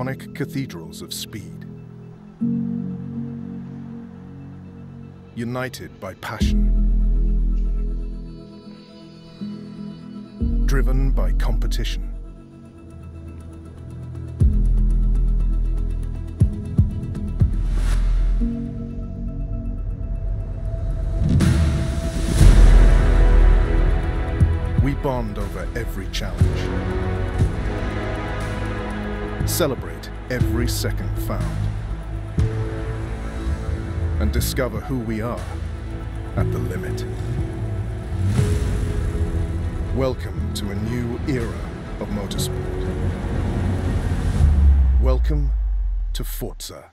iconic cathedrals of speed. United by passion. Driven by competition. We bond over every challenge. Celebrate every second found. And discover who we are at the limit. Welcome to a new era of motorsport. Welcome to Forza.